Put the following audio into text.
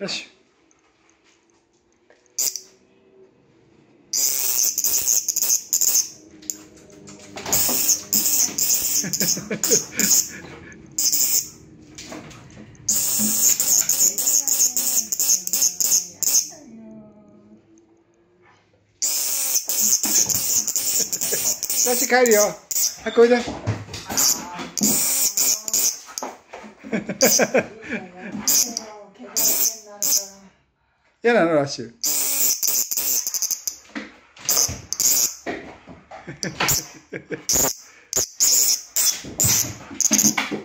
Mexe. That's a cardio. ó, go coisa. 嫌なのラッシュ。